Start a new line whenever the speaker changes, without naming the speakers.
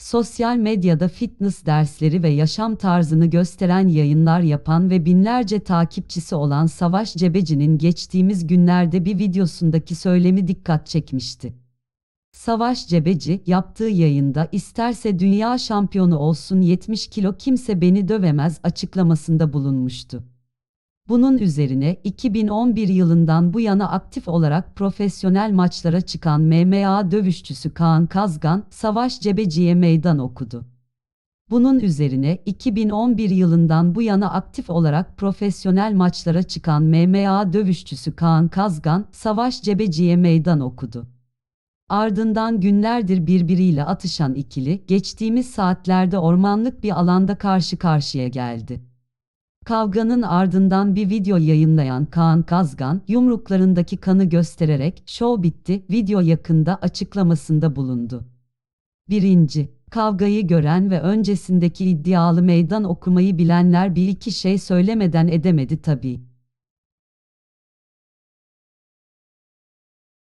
sosyal medyada fitness dersleri ve yaşam tarzını gösteren yayınlar yapan ve binlerce takipçisi olan Savaş Cebeci'nin geçtiğimiz günlerde bir videosundaki söylemi dikkat çekmişti. Savaş Cebeci yaptığı yayında isterse dünya şampiyonu olsun 70 kilo kimse beni dövemez açıklamasında bulunmuştu. Bunun üzerine 2011 yılından bu yana aktif olarak profesyonel maçlara çıkan MMA dövüşçüsü Kaan Kazgan, Savaş Cebeci'ye meydan okudu. Bunun üzerine 2011 yılından bu yana aktif olarak profesyonel maçlara çıkan MMA dövüşçüsü Kaan Kazgan, Savaş Cebeci'ye meydan okudu. Ardından günlerdir birbiriyle atışan ikili, geçtiğimiz saatlerde ormanlık bir alanda karşı karşıya geldi. Kavganın ardından bir video yayınlayan Kaan Kazgan, yumruklarındaki kanı göstererek "Şov bitti, video yakında" açıklamasında bulundu. 1. Kavgayı gören ve öncesindeki iddialı meydan okumayı bilenler bir iki şey söylemeden edemedi tabii.